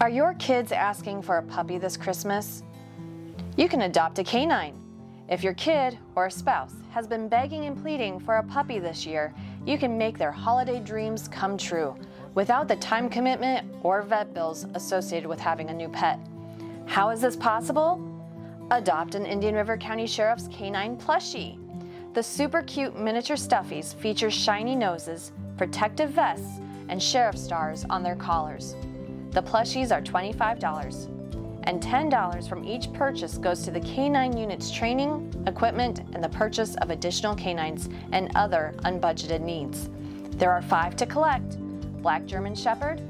Are your kids asking for a puppy this Christmas? You can adopt a canine. If your kid or a spouse has been begging and pleading for a puppy this year, you can make their holiday dreams come true without the time commitment or vet bills associated with having a new pet. How is this possible? Adopt an Indian River County Sheriff's Canine Plushie. The super cute miniature stuffies feature shiny noses, protective vests, and sheriff stars on their collars. The plushies are $25, and $10 from each purchase goes to the Canine Unit's training, equipment, and the purchase of additional canines and other unbudgeted needs. There are five to collect Black German Shepherd,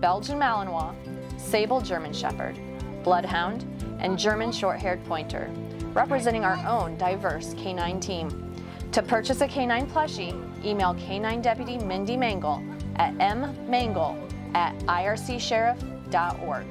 Belgian Malinois, Sable German Shepherd, Bloodhound, and German Short-Haired Pointer, representing our own diverse canine team. To purchase a canine plushie, email Canine Deputy Mindy Mangel at mmangel at ircsheriff.org.